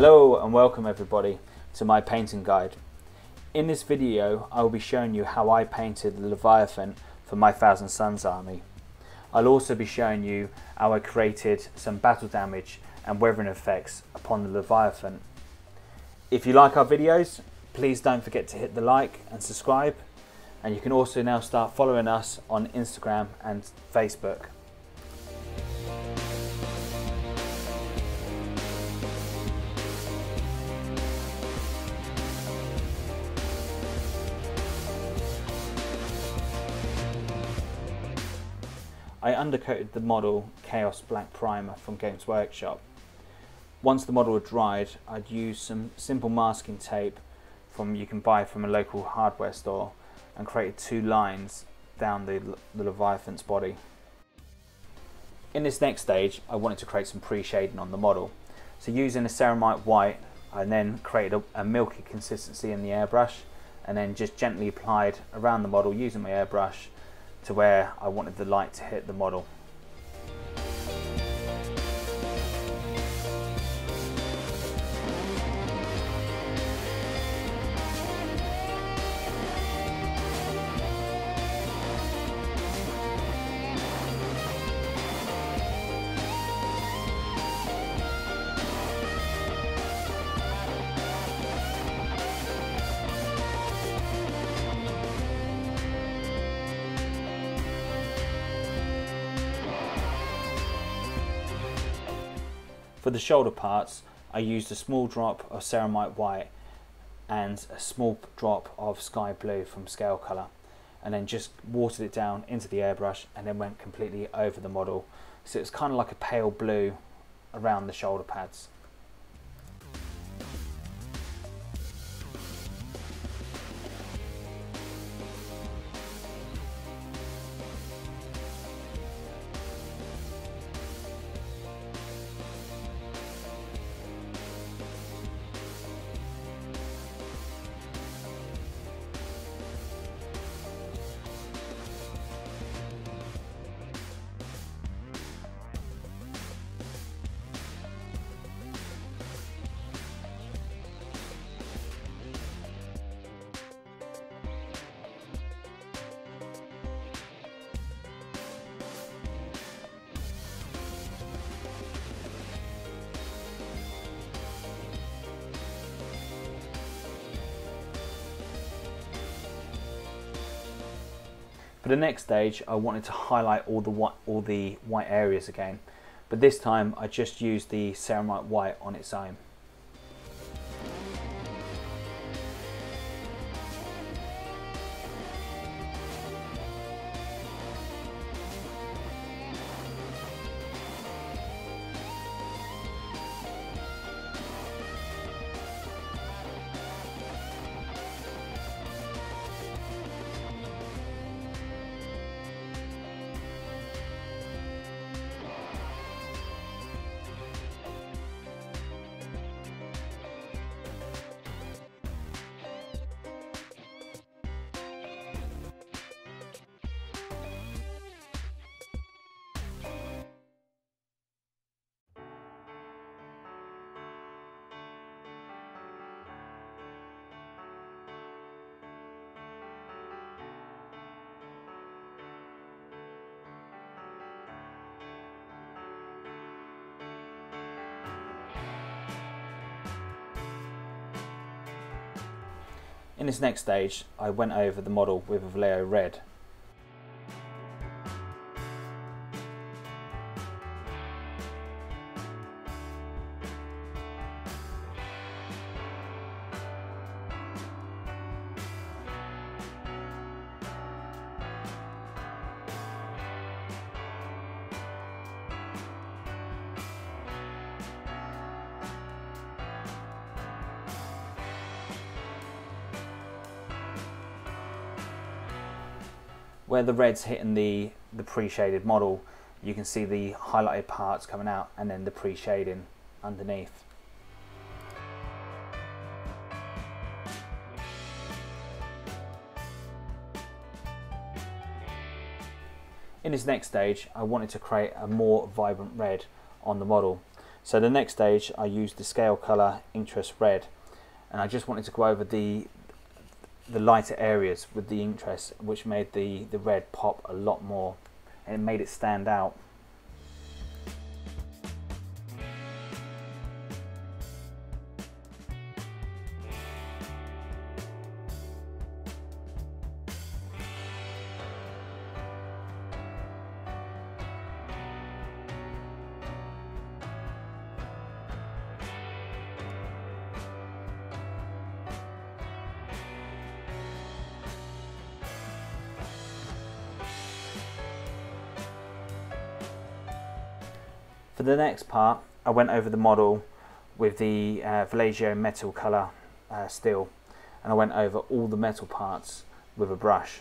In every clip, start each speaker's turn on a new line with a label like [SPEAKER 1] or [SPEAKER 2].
[SPEAKER 1] Hello and welcome everybody to my painting guide. In this video I will be showing you how I painted the Leviathan for my Thousand Sons army. I'll also be showing you how I created some battle damage and weathering effects upon the Leviathan. If you like our videos please don't forget to hit the like and subscribe and you can also now start following us on Instagram and Facebook. I undercoated the model Chaos Black Primer from Games Workshop. Once the model had dried, I'd use some simple masking tape from you can buy from a local hardware store and created two lines down the, the Leviathan's body. In this next stage, I wanted to create some pre-shading on the model. So using a ceramite white, I then created a, a milky consistency in the airbrush and then just gently applied around the model using my airbrush to where I wanted the light to hit the model. For the shoulder parts, I used a small drop of ceramite white and a small drop of sky blue from scale colour and then just watered it down into the airbrush and then went completely over the model so it's kind of like a pale blue around the shoulder pads. For the next stage, I wanted to highlight all the white, all the white areas again, but this time I just used the ceramite white on its own. In this next stage, I went over the model with a Vallejo red the red's hitting the, the pre-shaded model, you can see the highlighted parts coming out and then the pre-shading underneath. In this next stage, I wanted to create a more vibrant red on the model. So the next stage I used the scale colour Inktense Red and I just wanted to go over the the lighter areas with the Inktense which made the, the red pop a lot more and it made it stand out. For the next part, I went over the model with the uh, Vallejo metal colour uh, steel and I went over all the metal parts with a brush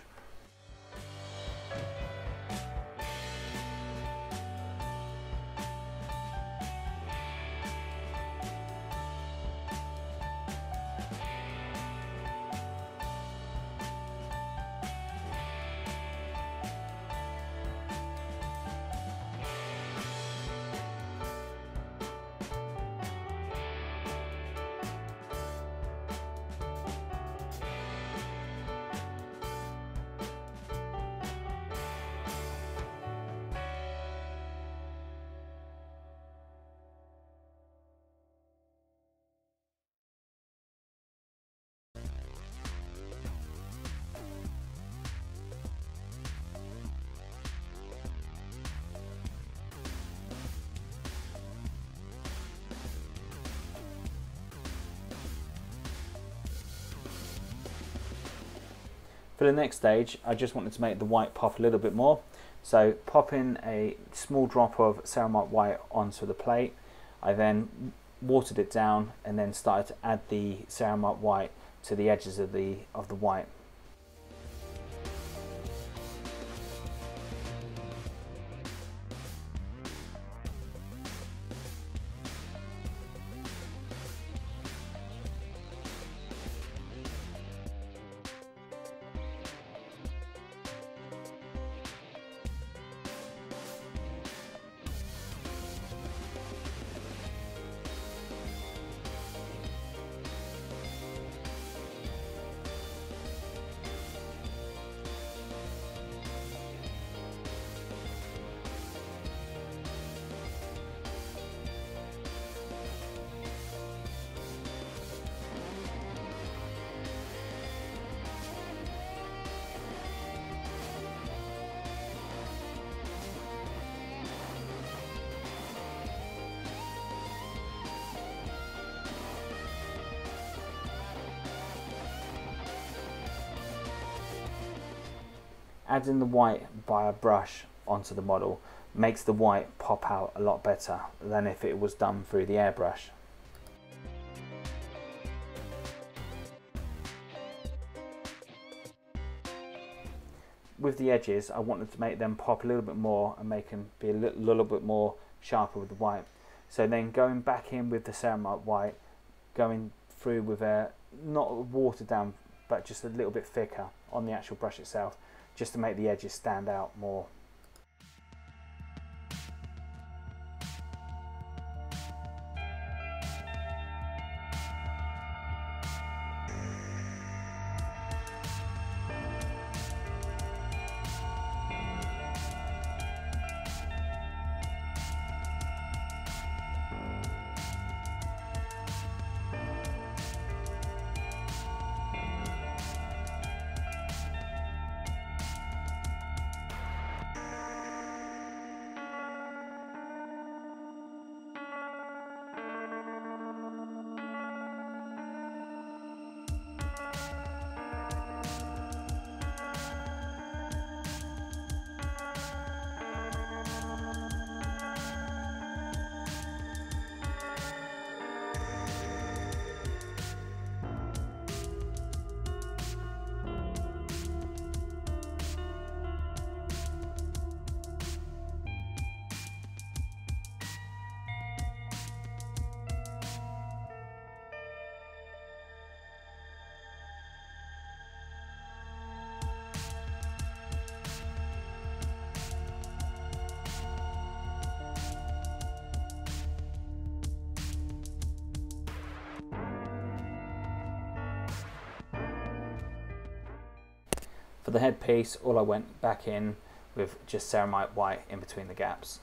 [SPEAKER 1] For the next stage, I just wanted to make the white pop a little bit more. So pop in a small drop of ceramite white onto the plate. I then watered it down and then started to add the ceramite white to the edges of the of the white. Adding the white by a brush onto the model makes the white pop out a lot better than if it was done through the airbrush. With the edges I wanted to make them pop a little bit more and make them be a little, bit more sharper with the white. So then going back in with the ceramite white, going through with a not watered down but just a little bit thicker on the actual brush itself just to make the edges stand out more. For the headpiece, all I went back in with just ceramite white in between the gaps.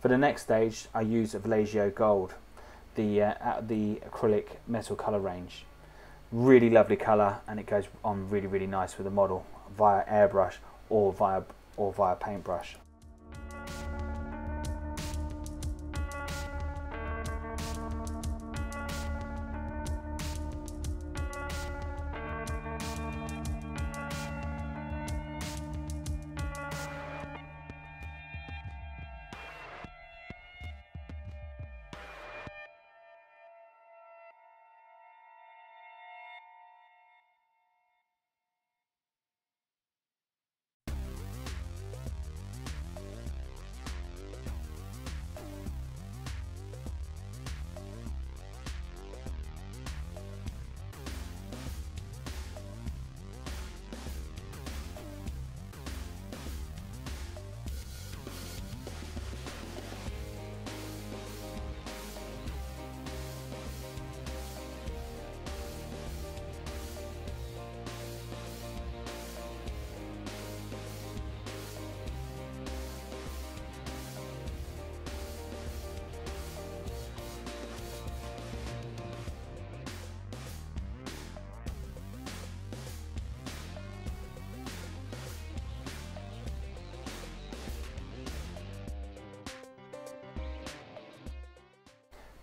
[SPEAKER 1] For the next stage, I use Vallejo Gold, the, uh, the acrylic metal colour range. Really lovely colour and it goes on really, really nice with the model via airbrush or via, or via paintbrush.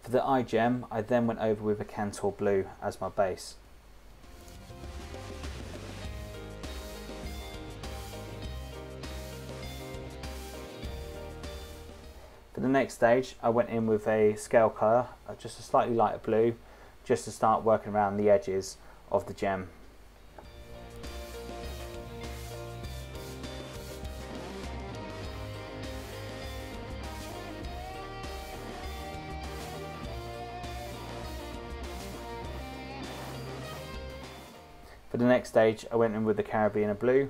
[SPEAKER 1] For the eye gem, I then went over with a Kantor Blue as my base. For the next stage, I went in with a scale colour, uh, just a slightly lighter blue, just to start working around the edges of the gem. Next stage, I went in with the Caribbean blue.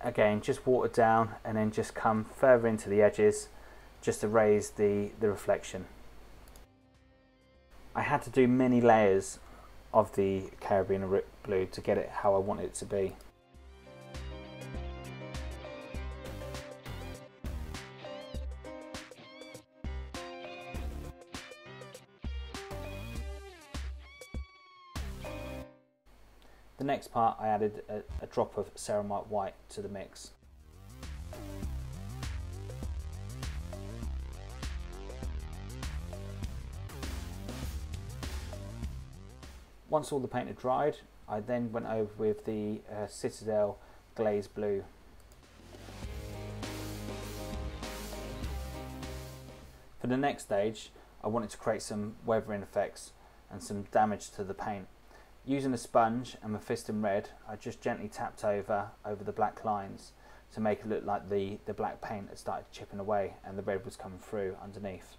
[SPEAKER 1] Again, just watered down and then just come further into the edges just to raise the, the reflection. I had to do many layers of the Caribbean blue to get it how I want it to be. Next part I added a, a drop of ceramite white to the mix. Once all the paint had dried, I then went over with the uh, Citadel Glaze Blue. For the next stage, I wanted to create some weathering effects and some damage to the paint. Using a sponge and Mephiston red, I just gently tapped over over the black lines to make it look like the, the black paint had started chipping away and the red was coming through underneath.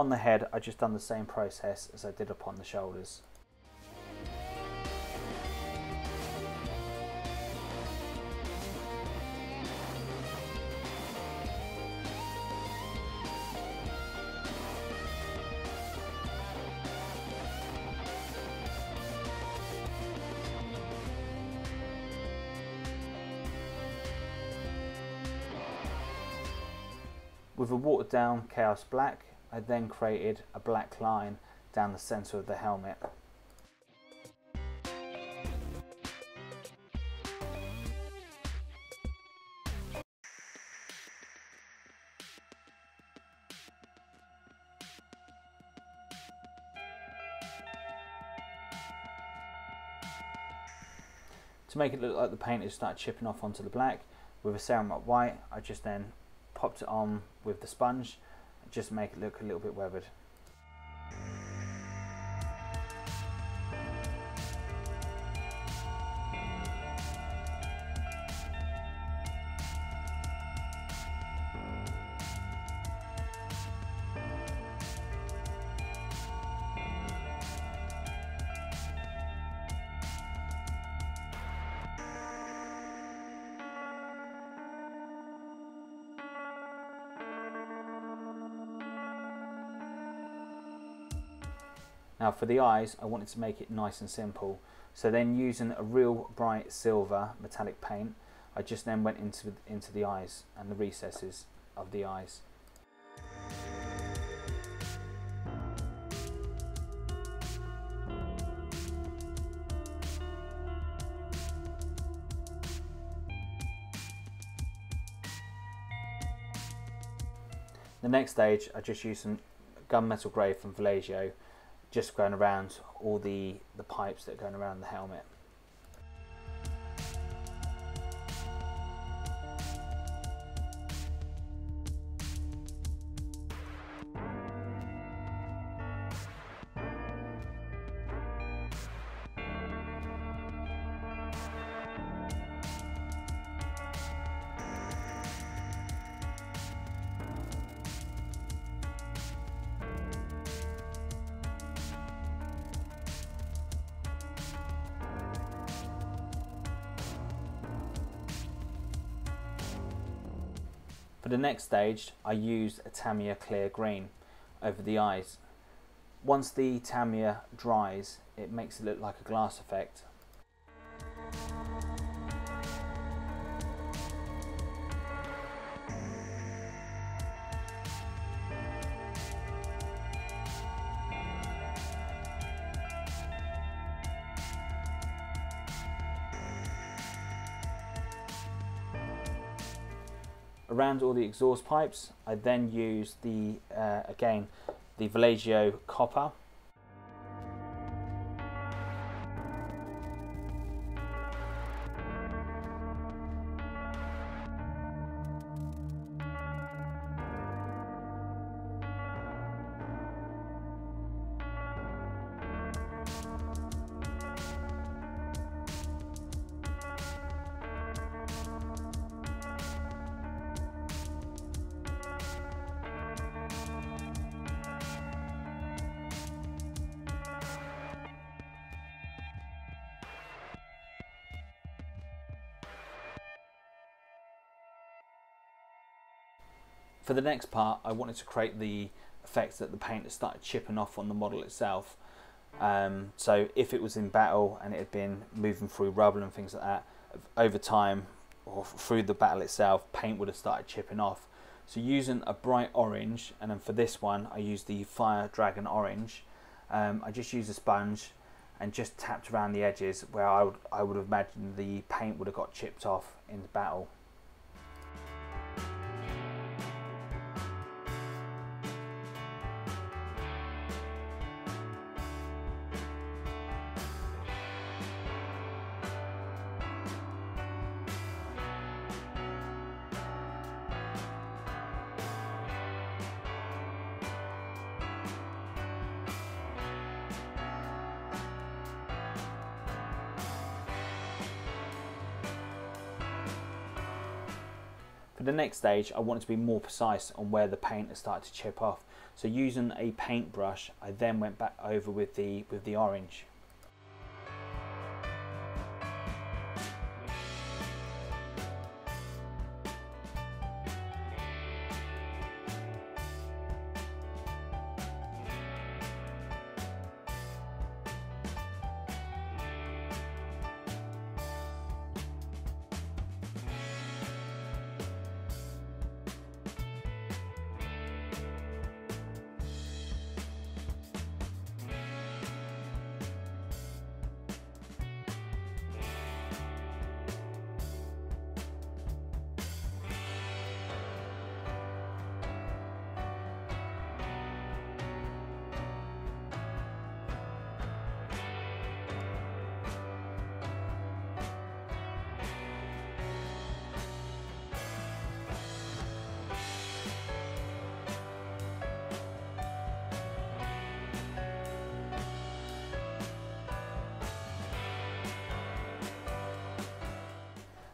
[SPEAKER 1] On the head, I just done the same process as I did upon the shoulders. With a watered down Chaos Black, I then created a black line down the centre of the helmet. To make it look like the paint has started chipping off onto the black with a Ceramite white, I just then popped it on with the sponge just make it look a little bit weathered. Now for the eyes, I wanted to make it nice and simple. So then using a real bright silver metallic paint, I just then went into, into the eyes and the recesses of the eyes. The next stage, I just used some gunmetal grey from Vallejo just going around all the, the pipes that are going around the helmet. For the next stage, I used a Tamiya clear green over the eyes. Once the Tamiya dries, it makes it look like a glass effect around all the exhaust pipes. I then use the uh, again the Vallejo copper For the next part, I wanted to create the effect that the paint has started chipping off on the model itself. Um, so if it was in battle and it had been moving through rubble and things like that, over time or through the battle itself, paint would have started chipping off. So using a bright orange, and then for this one, I used the Fire Dragon Orange. Um, I just used a sponge and just tapped around the edges where I would, I would have imagined the paint would have got chipped off in the battle. Next stage, I wanted to be more precise on where the paint has started to chip off. So using a paintbrush, I then went back over with the, with the orange.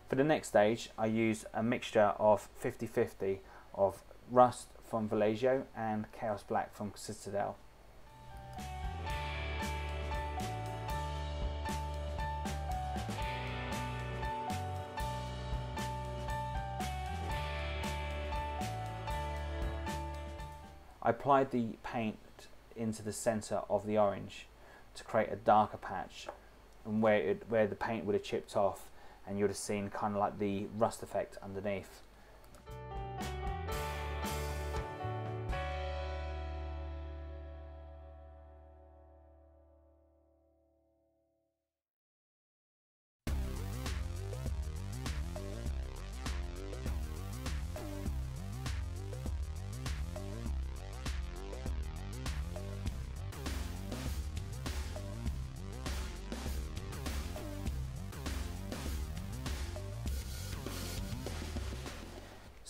[SPEAKER 1] For the next stage, I use a mixture of 50-50 of Rust from Vallejo and Chaos Black from Citadel. I applied the paint into the center of the orange to create a darker patch and where it, where the paint would have chipped off and you would have seen kind of like the rust effect underneath.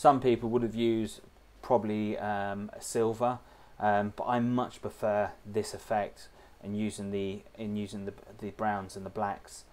[SPEAKER 1] Some people would have used probably um, silver, um, but I much prefer this effect and using the in using the, the browns and the blacks.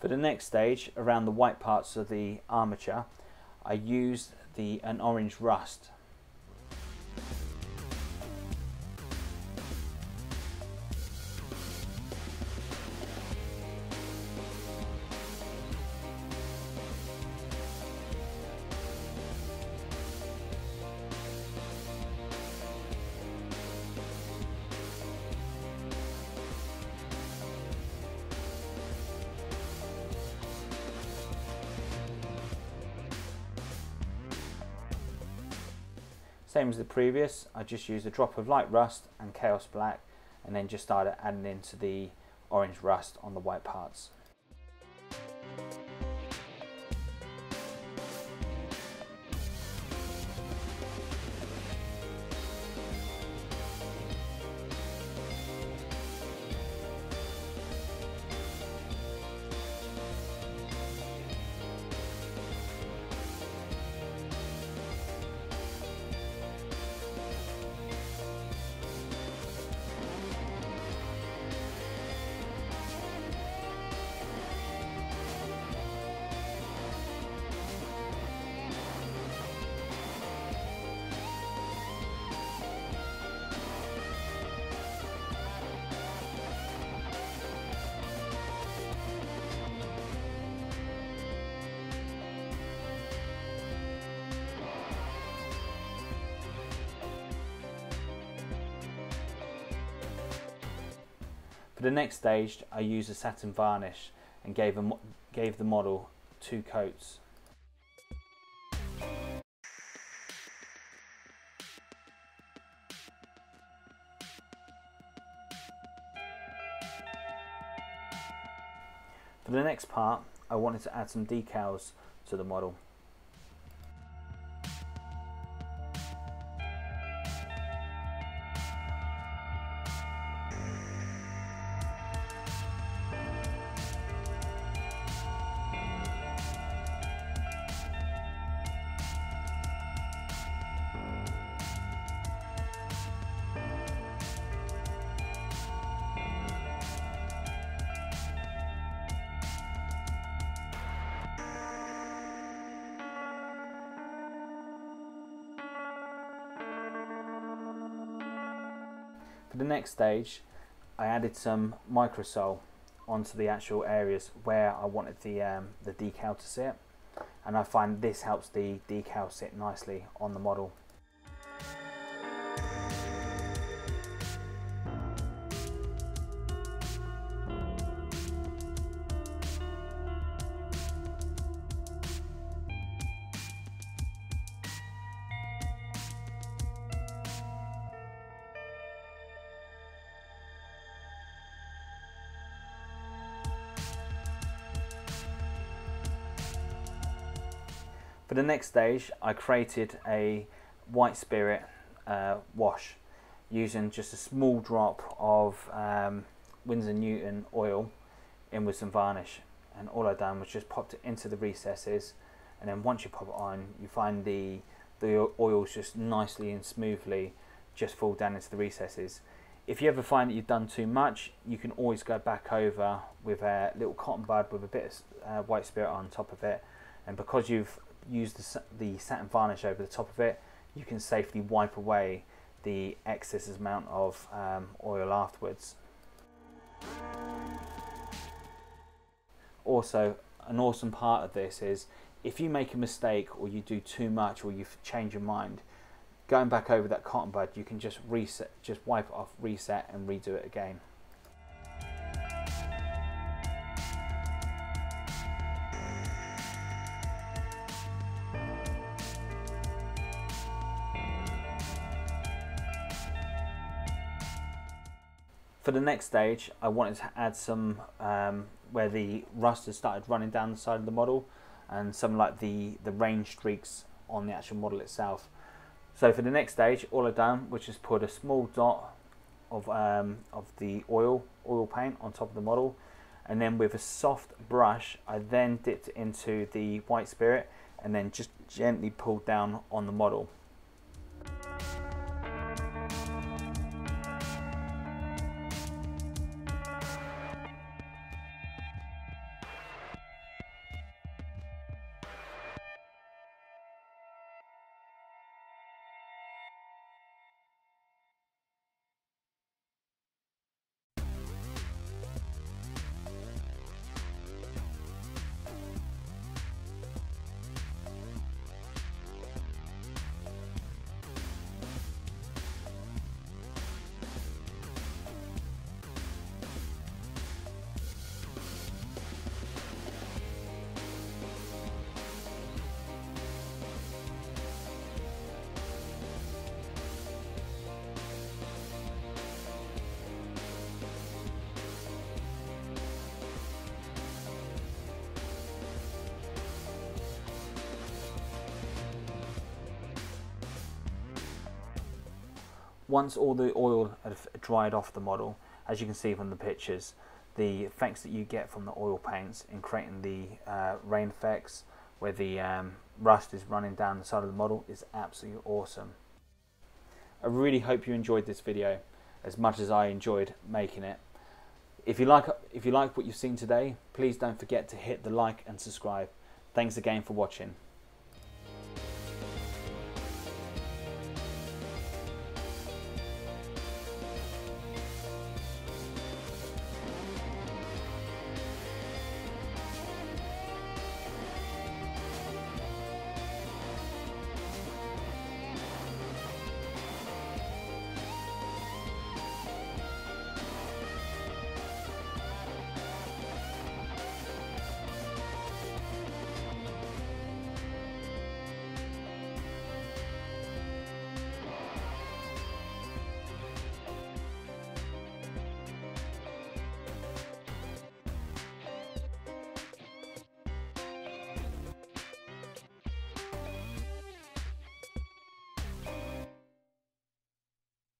[SPEAKER 1] For the next stage, around the white parts of the armature, I used the an orange rust Same as the previous, I just used a drop of light rust and chaos black and then just started adding into the orange rust on the white parts. For the next stage, I used a satin varnish and gave, a, gave the model two coats. For the next part, I wanted to add some decals to the model. The next stage, I added some microsol onto the actual areas where I wanted the, um, the decal to sit and I find this helps the decal sit nicely on the model. For the next stage, I created a white spirit uh, wash using just a small drop of um, Winsor Newton oil in with some varnish. And all I done was just popped it into the recesses, and then once you pop it on, you find the the oils just nicely and smoothly just fall down into the recesses. If you ever find that you've done too much, you can always go back over with a little cotton bud with a bit of uh, white spirit on top of it. And because you've use the, the satin varnish over the top of it, you can safely wipe away the excess amount of um, oil afterwards. Also, an awesome part of this is if you make a mistake or you do too much or you change your mind, going back over that cotton bud, you can just reset, just wipe it off, reset and redo it again. For the next stage, I wanted to add some um, where the rust has started running down the side of the model and some like the, the rain streaks on the actual model itself. So for the next stage, all I've done was just put a small dot of, um, of the oil, oil paint on top of the model and then with a soft brush I then dipped into the white spirit and then just gently pulled down on the model. Once all the oil had dried off the model, as you can see from the pictures, the effects that you get from the oil paints in creating the uh, rain effects where the um, rust is running down the side of the model is absolutely awesome. I really hope you enjoyed this video as much as I enjoyed making it. If you like if you like what you've seen today, please don't forget to hit the like and subscribe. Thanks again for watching.